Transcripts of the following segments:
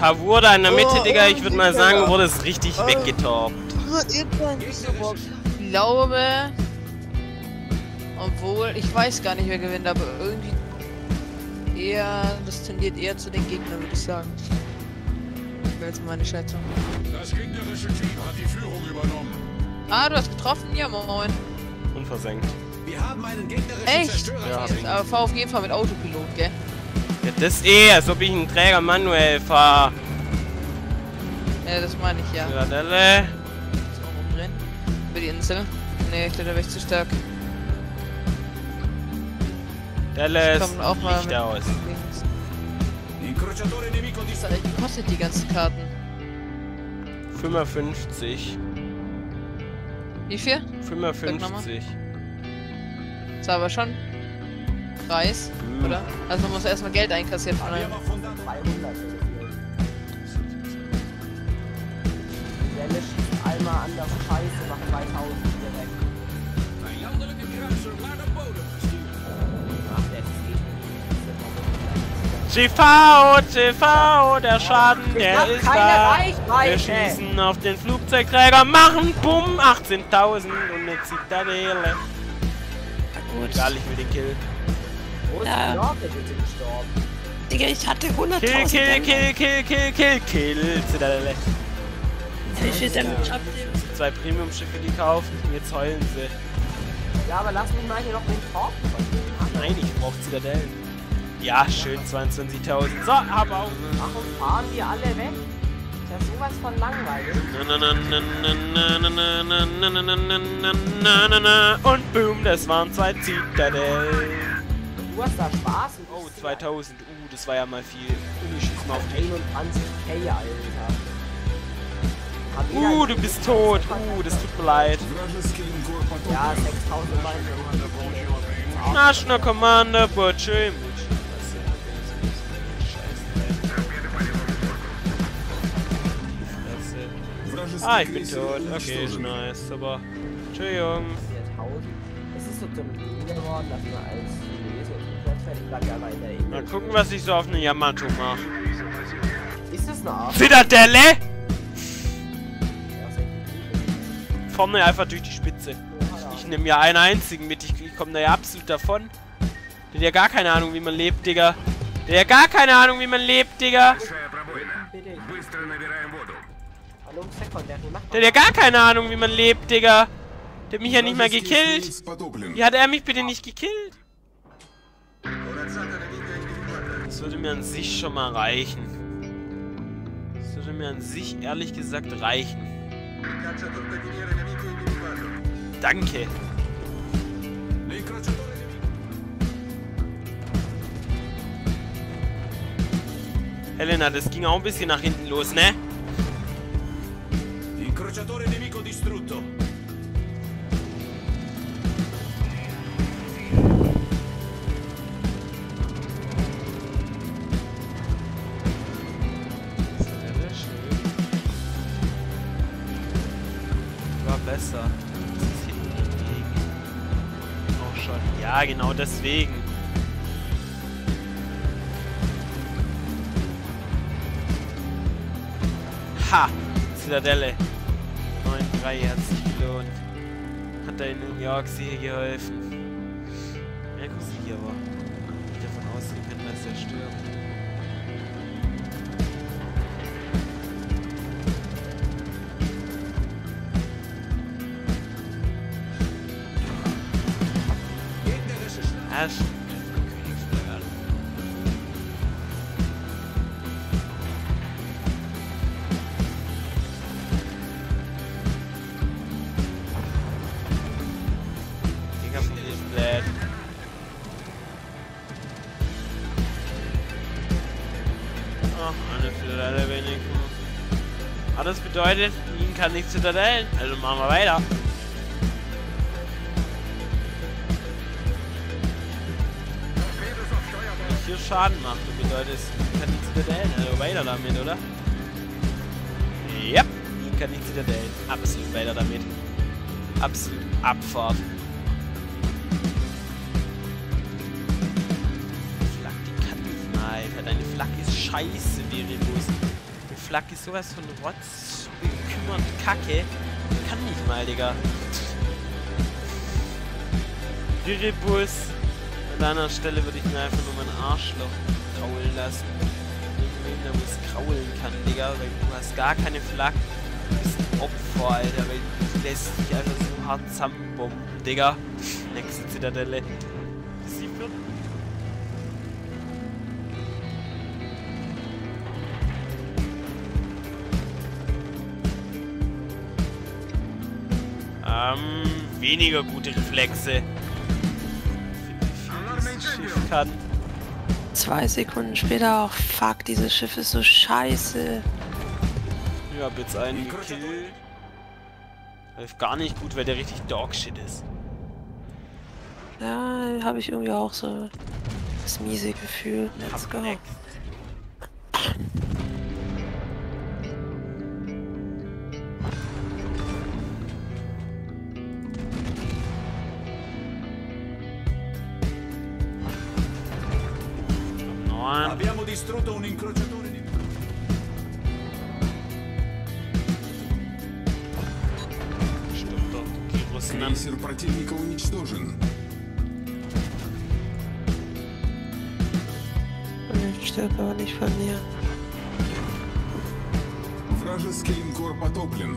Kavur da in der Mitte, Oh, Digga, oh, ich würde mal Digga. sagen, wurde es richtig Oh. weggetorbt. Ich glaube, obwohl, ich weiß gar nicht, wer gewinnt, aber irgendwie eher, das tendiert eher zu den Gegnern, würde ich sagen. Das wäre jetzt meine Schätzung. Das gegnerische Team hat die Führung übernommen. Ah, du hast getroffen? Ja, moin. Unversenkt. Wir haben einen gegnerischen Echt? Zerstörer Ja. Aber fahr auf jeden Fall mit Autopilot, gell? Das eh, als ob ich einen Träger manuell fahre. Ja, das meine ich ja. Zitadelle. Jetzt auch umdrehen. Über die Insel. Nee, ich glaube, da wäre ich zu stark. Dallas. Kommen auch mal mit aus. Was kostet die ganzen Karten? 55. Wie viel? 55. Ist aber schon Preis, Hm. oder? Also man muss erstmal Geld einkassieren von einem. Abbiamo affondato 200 Welle schießt einmal an das Scheiße nach 3000 direkt. TV, TV, der Schaden, Ich der ist keine da. Reichweite. Wir schießen auf den Flugzeugträger, machen Bumm, 18.000 und eine Zitadelle. Gut. Egal, ich will den Kill. Wo ist bitte gestorben? Digga, ich hatte 100.000 Kill, kill, kill, kill, kill, kill, kill, Zitadelle. Wie viel Zwei Premium-Schiffe gekauft, jetzt heulen sie. Ja, aber lass mich mal hier noch den Korb Nein, ich brauch Zitadellen. Ja, schön, 22.000. So, aber auch. Warum fahren wir alle weg? Ist ja sowas von langweilig. Und boom, das waren zwei Zitadellen. Du hast da Spaß und Oh, ich 2000. Uh, das war ja mal viel. Uh, ich schieß mal auf dich. 21k, Alter. Uh, ein du bist tot. Uh, das tut mir leid. Ja, 6000 Leute. National Commander Butcher. Ah, ich bin tot. Okay, ist nice. Aber. 4000. Es ist so Ding geworden, dass man als Mal gucken, was ich so auf eine Yamato mache. Ist das eine Art? Zitadelle? Formel einfach durch die Spitze. Ich nehme ja einen einzigen mit. Ich, ich komme da ja absolut davon. Der hat ja gar keine Ahnung, wie man lebt, Digga. Der hat ja gar keine Ahnung, wie man lebt, Digga. Der hat ja gar keine Ahnung, wie man lebt, Digga. Der hat mich ja nicht mal gekillt. Wie hat er mich bitte nicht gekillt? Das würde mir an sich schon mal reichen. Das würde mir an sich ehrlich gesagt reichen. Danke. Helena, das ging auch ein bisschen nach hinten los, ne? Incrociatore nemico distrutto. Besser. Auch schon. Ja, genau deswegen. Ha! Zitadelle. 9-3 hat sich gelohnt. Hat da in New York sehr geholfen. Merkusi aber. Davon ausgehen können, dass er stirbt. Stimmt. Königsberg. Digga, von. Ach, eine Zitadelle wenigstens. Aber das bedeutet, ihn kann nicht Zitadellen. Also machen wir weiter. Schaden macht, dann bedeutet ihn kann nicht Zitadellen. Also weiter damit, oder? Ja, ihn kann nicht Zitadellen. Absolut weiter damit. Absolut Abfahrt. Flak die Kacke mal, Alter. Deine Flak ist scheiße, Viribus. Flak ist sowas von Rotz, bekümmernd Kacke. Kann nicht mal, Digga. Riribus. An deiner Stelle würde ich mir einfach nur mein Arschloch kraulen lassen. Irgendwen, der es kraulen kann, Digga, weil du hast gar keine Flak. Du bist ein Opfer, Alter, weil du lässt dich einfach so hart zusammenbomben, Digga. Nächste Zitadelle. Siebert. Ähm, weniger gute Reflexe. Kann. Zwei Sekunden später auch, fuck, dieses Schiff ist so scheiße. Ich hab jetzt einen gekillt. Hilft gar nicht gut, weil der richtig Dogshit ist. Ja, habe ich irgendwie auch so das miese Gefühl. Let's go. Neun. Abbiamo distrutto un incrociatore di... Крейсер противника уничтожен. Nicht von mir. Вражеский линкор потоплен.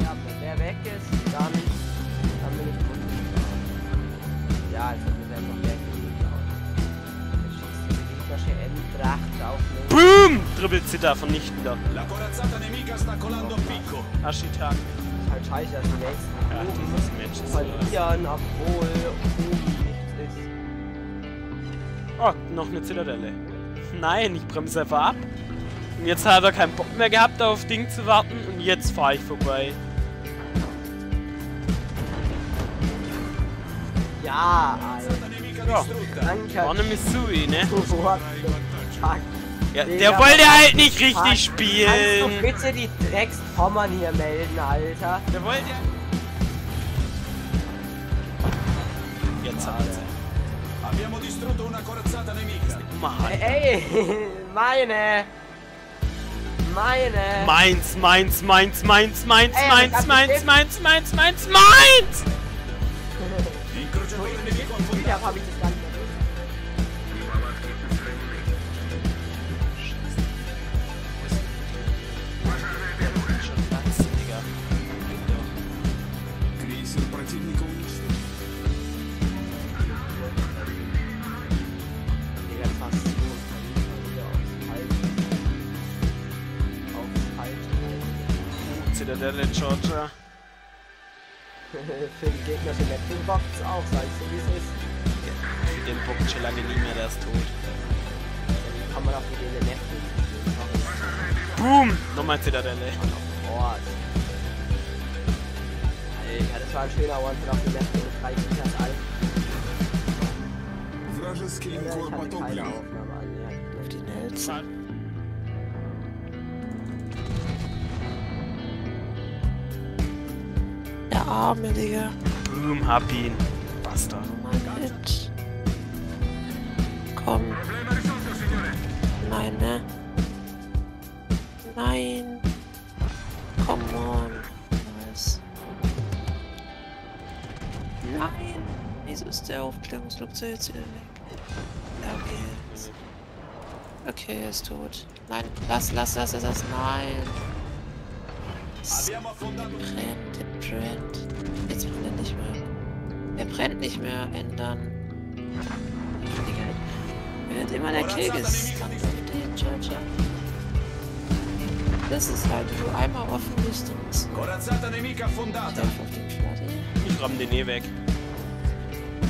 Ja, wenn der weg ist, dann, dann bin ich gut. Ja, jetzt hat mir der noch weg. Boom! Triple-Zitter, vernichtender. La corazzata nemica sta colando a picco. Ashitag. Ist halt scheiße, dass die nächsten Ja, dieses Match ist verlieren, obwohl nichts ist. Oh, noch eine Zitadelle. Nein, ich bremse einfach ab. Und jetzt hat er keinen Bock mehr gehabt, auf Ding zu warten. Und jetzt fahre ich vorbei. Ja, Alter. Ja. Danke. Eine Missouri, ne? What the fuck? Ja, Digga, der wollte halt nicht Fuck. richtig Kannst du spielen. bitte die Dreckspommern hier melden, Alter? Der wollte. Jetzt hat er. Abbiamo distrutto una corazzata nemica. Mann. Ey, meine! Meine! Meins, meins, meins, meins, meins, Ey, meins, das meins, ist- meins, meins, meins, meins! Incrociatore nemico Ja, Falsche. Zitadelle, Georgia. Für die gegnerische Nettobox auch, sag ich so wie es ist. Für den bockt schon lange nie mehr, der ist tot. Dann kann man auch mit denen Netto Boom! Nochmal Zitadelle. Ort. Alter, das war ein schöner One auf die Netto mit drei Meters alt. Вражеский Ja, линкор ich hatte keine потоплен. Aufnahme an. Ja, Auf die Nelson. Der arme Digga. Boom, hab ihn. Bastard. Mann, Hit. Komm. Nein, ne? Nein. Come on. Nice. Nein. Wieso ist der Aufklärungsflugzeug jetzt wieder weg? Ja, okay. jetzt. Okay, er ist tot. Nein, lass, lass, lass, lass, lass. Nein. Brennt, brennt. Jetzt brennt er nicht mehr. Er brennt nicht mehr, ändern. Digga, Wird immer der Kill Charger. Das ist halt, wo du einmal offen bist und es Corazzata nemica affondata. auf den Flotte. Ich ramm den eh weg.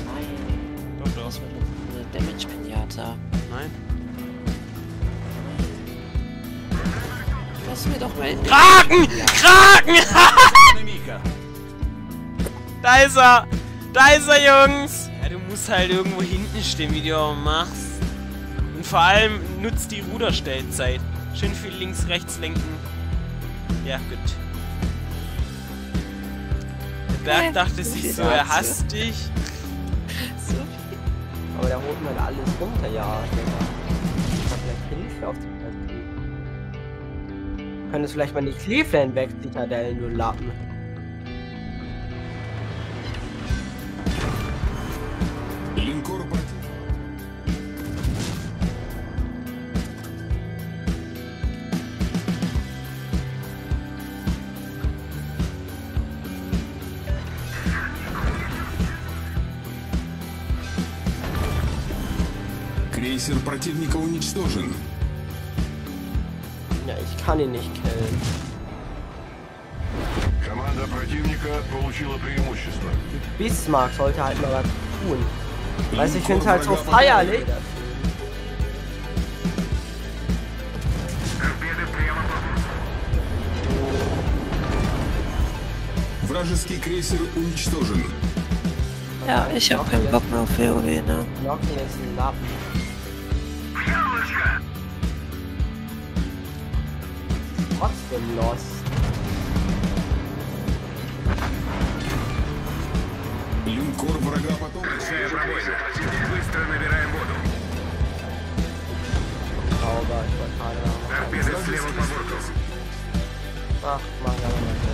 Nein, Doch, doch. das wird eine Damage Pinata. Nein. Lass mir doch mal Kraken! Kraken! Da ist er! Da ist er, Jungs! Ja, du musst halt irgendwo hinten stehen, wie du auch machst. Und vor allem nutzt die Ruderstellzeit. Schön viel links, rechts lenken. Ja, gut. Der Berg dachte sich so, er hasst dich. Aber der holt man alles runter, ja. Digga. Ich hab vielleicht Hilfe auf die Platte. Könntest vielleicht mal die Cleveland weg, Zitadellen, du Lappen. Линкор против... Крейсер противника уничтожен. Ja, ich kann ihn nicht killen. Команда противника получила преимущество. Bismarck sollte halt mal was tun. Weißt du, ich Линкор finde halt so врага feierlich. Вражеский крейсер уничтожен. Ja, ich hab keinen Bock mehr auf WoW, ne? Nocken ist ein Lappen. Trotzdem lost. Линкор врага потоплен. Sauber, ich wollte gerade noch. Ach, mach aber mal so.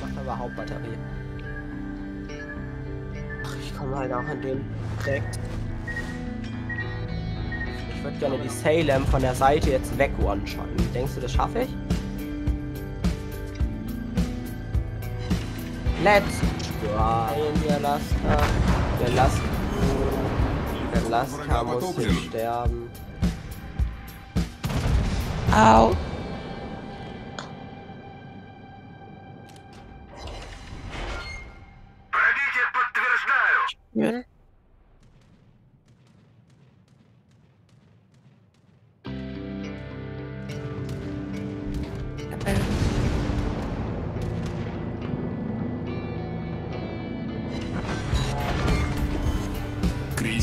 Macht aber Hauptbatterie. Ach, ich komme Halt auch an den Deck. Ich würde gerne die Salem von der Seite jetzt weg one-shotten. Denkst du, das schaffe ich? Let's try in der Alaska. Der Alaska. Der Alaska muss hier sterben. Au.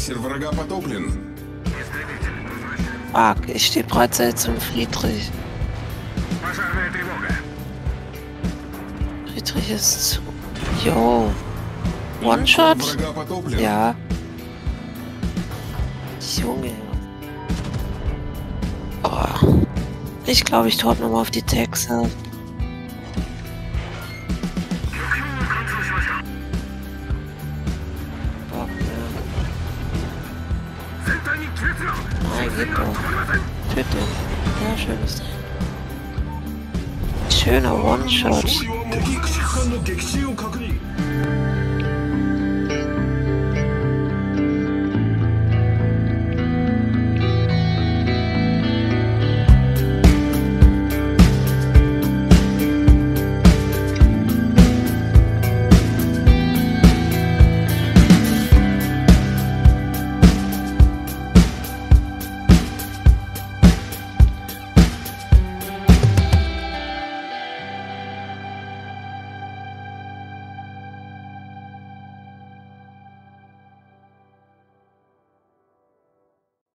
Крейсер врага потоплен. Fuck, ich stehe bereits jetzt im Friedrich. Friedrich ist zu. Yo. Линкор One-Shot? врага потоплен. Ja. Junge. Oh. Ich glaube, ich tot nochmal auf die Texte. Nein, geht doch. Töt den. Ja, schönes Ding. Schöner One-Shot.